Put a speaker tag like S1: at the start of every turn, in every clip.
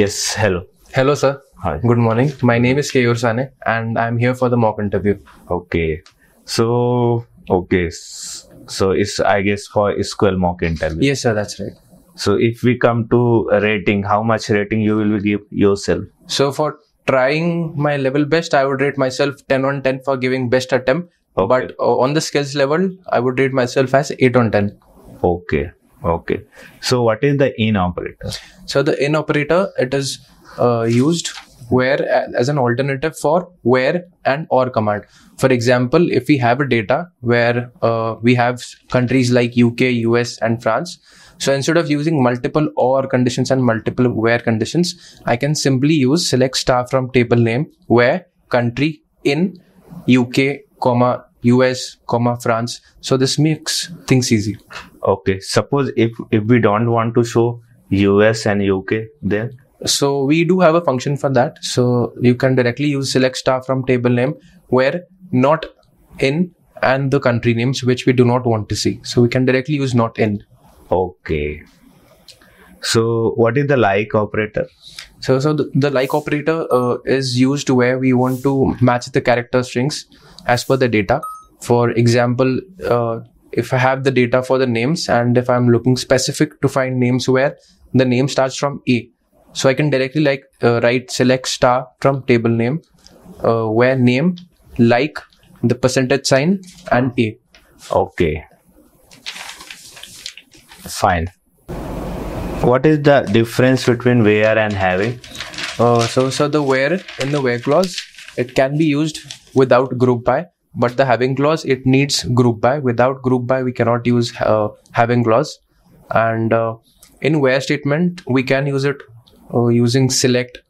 S1: Yes, hello.
S2: Hello, sir.
S1: Hi.
S2: Good morning. My name is Keyur Sane, and I'm here for the mock interview.
S1: Okay. So, okay. So, it's, I guess, for SQL mock interview.
S2: Yes, sir, that's right.
S1: So, if we come to rating, how much rating you will give yourself?
S2: So, for trying my level best, I would rate myself 10 on 10 for giving best attempt.
S1: Okay.
S2: But on the skills level, I would rate myself as 8 on 10.
S1: Okay. Okay. So, what is the in operator?
S2: So, the in operator, it is uh, used where as an alternative for where and or command. For example, if we have a data where uh, we have countries like UK, US, and France, so instead of using multiple or conditions and multiple where conditions, I can simply use select star from table name where country in UK, comma US, comma France. So this makes things easy.
S1: Okay. Suppose if, if we don't want to show US and UK there.
S2: So we do have a function for that. So you can directly use select star from table name where not in and the country names which we do not want to see. So we can directly use not in.
S1: Okay. So, what is the like operator?
S2: So so the, the like operator uh, is used where we want to match the character strings as per the data. For example, uh, if I have the data for the names and if I'm looking specific to find names where the name starts from A, so I can directly like uh, write select star from table name uh, where name like the percentage sign and A.
S1: Okay. Fine. What is the difference between where and having?
S2: Uh, so, so the where in the where clause, it can be used without group by, but the having clause it needs group by. Without group by, we cannot use uh, having clause. And uh, in where statement, we can use it uh, using select,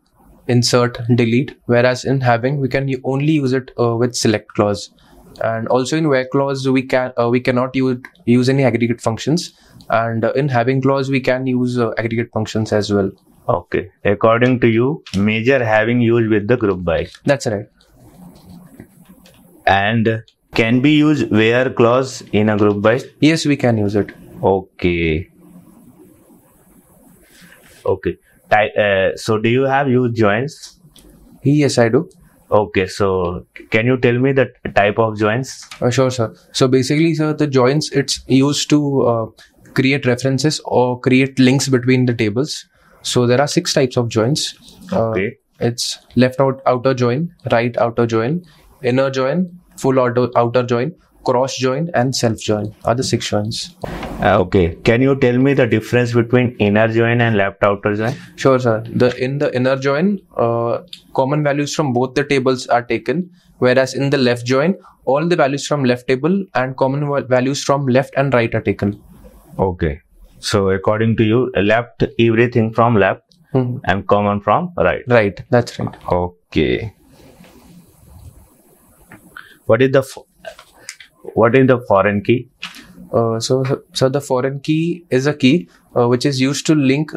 S2: insert, delete. Whereas in having, we can only use it uh, with select clause. And also in where clause, we can uh, we cannot use use any aggregate functions. And uh, in having clause, we can use uh, aggregate functions as well.
S1: Okay. According to you, major having used with the group by
S2: That's right.
S1: And can be used where clause in a group by.
S2: Yes, we can use it.
S1: Okay. Okay. Ty- uh, so do you have used joins?
S2: Yes, I do.
S1: Okay. So can you tell me the type of joins?
S2: Uh, sure, sir. So basically, sir, the joins it's used to uh, create references or create links between the tables. So there are six types of joins. Uh,
S1: Okay.
S2: It's left out outer join, right outer join, inner join, full outer outer join, cross join, and self join are the six joins.
S1: Uh, okay. Can you tell me the difference between inner join and left outer join?
S2: Sure, sir. The in the inner join, uh, common values from both the tables are taken, whereas in the left join, all the values from left table and common val- values from left and right are taken.
S1: Okay. So according to you, left everything from left
S2: Mhm.
S1: and common from right.
S2: Right, that's right.
S1: Okay. What is the what is the foreign key?
S2: Uh, so, so the foreign key is a key uh, which is used to link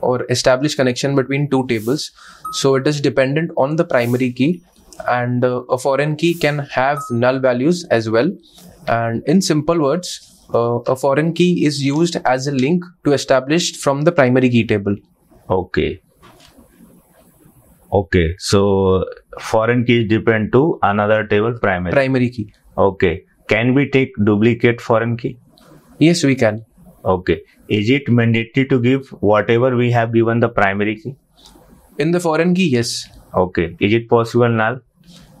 S2: or establish connection between two tables. So it is dependent on the primary key, and uh, a foreign key can have null values as well. And in simple words, uh, a foreign key is used as a link to establish from the primary key table.
S1: Okay. Okay. So foreign keys depend to another table primary.
S2: Primary key.
S1: Okay. Can we take duplicate foreign key?
S2: Yes, we can.
S1: Okay. Is it mandatory to give whatever we have given the primary key?
S2: In the foreign key, yes.
S1: Okay. Is it possible null?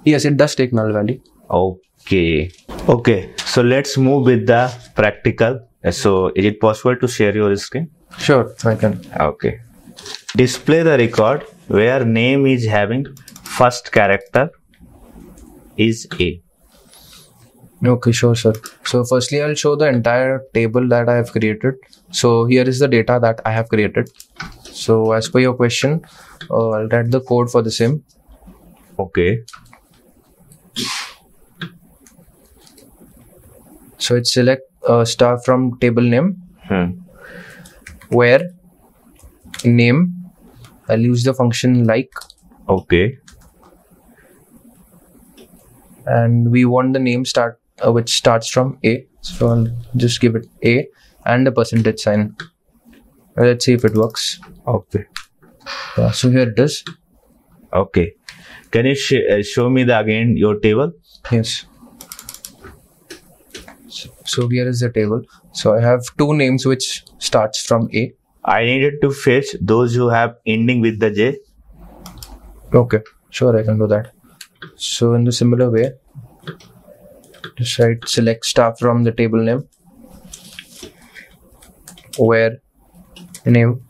S2: Yes, it does take null value.
S1: Okay. Okay. So let's move with the practical. So is it possible to share your screen?
S2: Sure, I can.
S1: Okay. Display the record where name is having first character is A.
S2: Okay, sure, sir. So, firstly, I'll show the entire table that I have created. So, here is the data that I have created. So, as per your question, uh, I'll write the code for the same.
S1: Okay.
S2: So, it's select uh, star from table name
S1: Hmm.
S2: where name. I'll use the function like,
S1: Okay.
S2: and we want the name start uh, which starts from A. So, I'll just give it A and the percentage sign. Let's see if it works.
S1: Okay.
S2: Yeah, so here it is.
S1: Okay. Can you sh- uh, show me the again your table?
S2: Yes. So, so here is the table. So I have two names which starts from A.
S1: I needed to fetch those who have ending with the J.
S2: Okay, sure, I can do that. So in the similar way, just write select star from the table name where name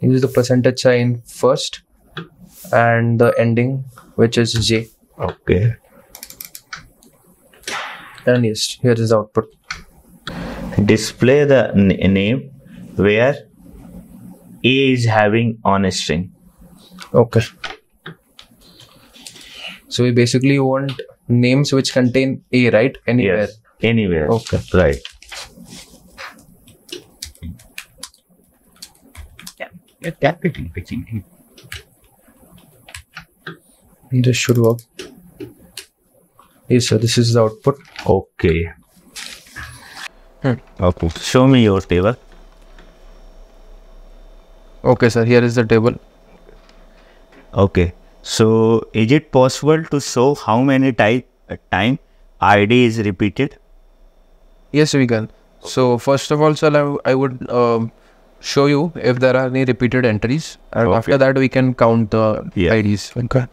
S2: use the percentage sign first and the ending which is j
S1: Okay.
S2: and yes here is the output
S1: Display the name where A is having on a string.
S2: okay so we basically want names which contain a right anywhere
S1: Yes. Anywhere.
S2: Okay.
S1: Right. Yeah.
S2: This should work. Yes, sir. This is the output.
S1: Okay.
S2: Hmm.
S1: Okay. Show me your table.
S2: Okay, sir. Here is the table.
S1: Okay. So is it possible to show how many type uh, time ID is repeated?
S2: Yes, we can. So first of all, sir, I would um, show you if there are any repeated entries, and
S1: Okay.
S2: after that we can count the
S1: Yeah.
S2: IDs. Okay.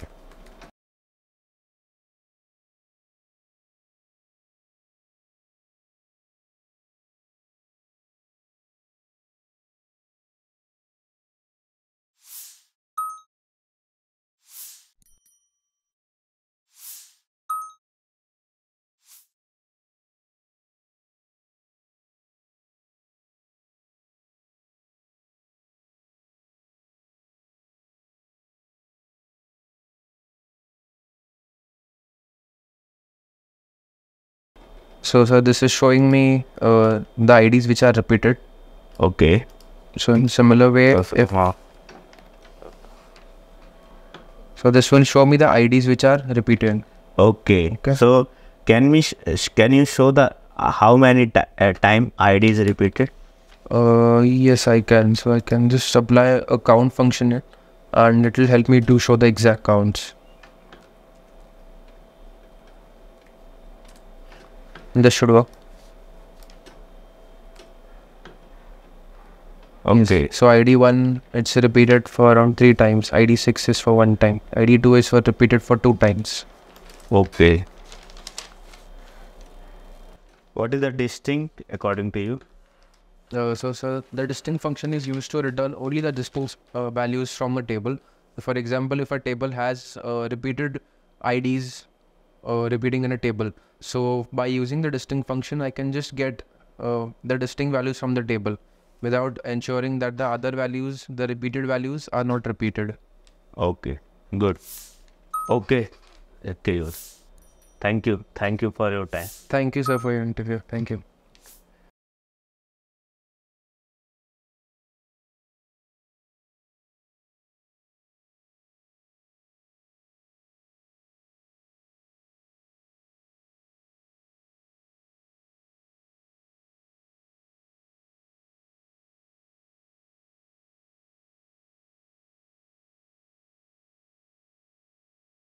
S2: So, sir, this is showing me uh, the IDs which are repeated.
S1: Okay.
S2: So in similar way, if
S1: Uh,
S2: so, this will show me the IDs which are repeated.
S1: okay.
S2: Okay.
S1: So can we can you show the uh, how many uh, time ID is repeated?
S2: Uh, yes, I can. So I can just apply a count function here, and it will help me to show the exact counts. This should work.
S1: Okay.
S2: So ID one, it's repeated for around three times. ID six is for one time. ID two is for repeated for two times.
S1: Okay. What is the distinct according to you?
S2: Uh, so, so the distinct function is used to return only the distinct uh, values from a table. For example, if a table has uh, repeated IDs uh, repeating in a table, so by using the distinct function, I can just get uh, the distinct values from the table without ensuring that the other values, the repeated values, are not repeated.
S1: Okay. Good. Okay. Okay. Thank you. Thank you for your time.
S2: Thank you, sir, for your interview. Thank you.